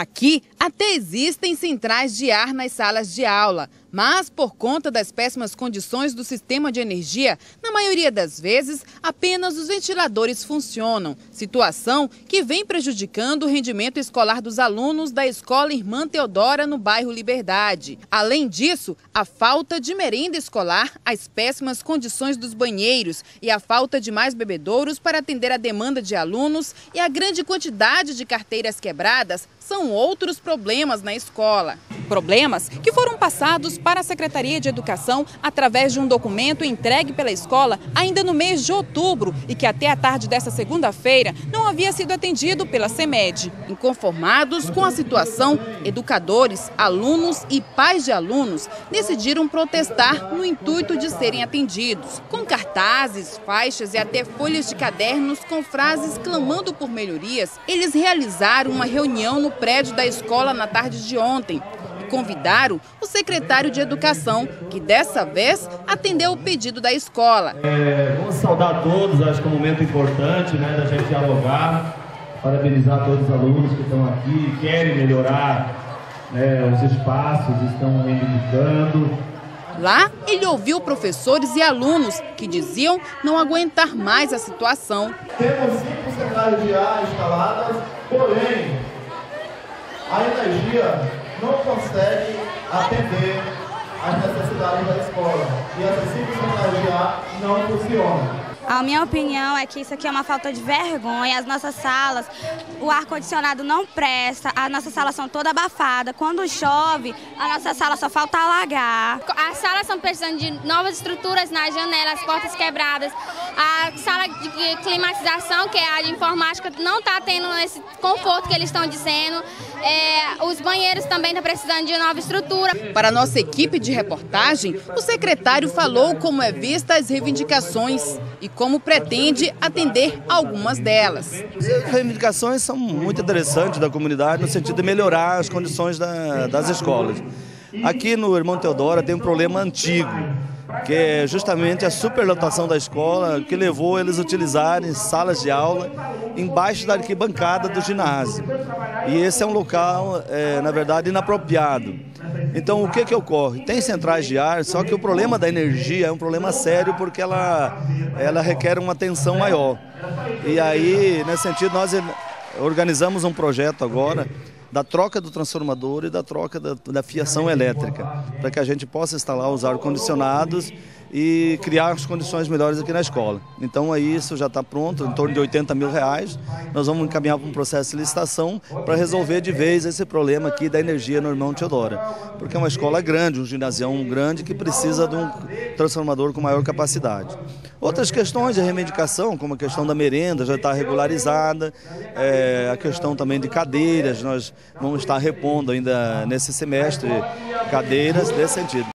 Aqui até existem centrais de ar nas salas de aula, mas por conta das péssimas condições do sistema de energia, na maioria das vezes apenas os ventiladores funcionam, situação que vem prejudicando o rendimento escolar dos alunos da Escola Irmã Teodora no bairro Liberdade. Além disso, a falta de merenda escolar, as péssimas condições dos banheiros e a falta de mais bebedouros para atender a demanda de alunos e a grande quantidade de carteiras quebradas são outros problemas na escola. Problemas que foram passados para a Secretaria de Educação através de um documento entregue pela escola ainda no mês de outubro e que até a tarde dessa segunda-feira não havia sido atendido pela CEMED. Inconformados com a situação, educadores, alunos e pais de alunos decidiram protestar no intuito de serem atendidos, com cartazes, faixas e até folhas de cadernos com frases clamando por melhorias. Eles realizaram uma reunião no prédio da escola na tarde de ontem convidaram o secretário de Educação, que dessa vez atendeu o pedido da escola. É, vamos saudar todos, acho que é um momento importante né, da gente dialogar, parabenizar todos os alunos que estão aqui, querem melhorar né, os espaços, estão reivindicando. Lá, ele ouviu professores e alunos que diziam não aguentar mais a situação. Temos cinco centrais de ar instaladas, porém, a energia não consegue atender as necessidades da escola. E de ar não funcionam. A minha opinião é que isso aqui é uma falta de vergonha. As nossas salas, o ar-condicionado não presta, as nossas salas são todas abafadas. Quando chove, a nossa sala só falta alagar. As salas estão precisando de novas estruturas nas janelas, portas quebradas. A sala de climatização, que é a de informática, não está tendo esse conforto que eles estão dizendo. É, os banheiros também estão precisando de nova estrutura. Para a nossa equipe de reportagem, o secretário falou como é vista as reivindicações e como pretende atender algumas delas. As reivindicações são muito interessantes da comunidade no sentido de melhorar as condições da, das escolas. Aqui no Irmão Teodora tem um problema antigo, que é justamente a superlotação da escola, que levou eles a utilizarem salas de aula embaixo da arquibancada do ginásio. E esse é um local, é, na verdade, inapropriado. Então, o que, que ocorre? Tem centrais de ar, só que o problema da energia é um problema sério porque ela, ela requer uma atenção maior. E aí, nesse sentido, nós organizamos um projeto agora da troca do transformador e da troca da, da fiação elétrica, para que a gente possa instalar os ar-condicionados e criar as condições melhores aqui na escola. Então aí isso já está pronto, em torno de 80 mil reais. Nós vamos encaminhar para um processo de licitação para resolver de vez esse problema aqui da energia no Irmão Teodora. Porque é uma escola grande, um ginásio grande que precisa de um transformador com maior capacidade. Outras questões de reivindicação, como a questão da merenda, já está regularizada, é, a questão também de cadeiras, nós vamos estar repondo ainda nesse semestre cadeiras nesse sentido.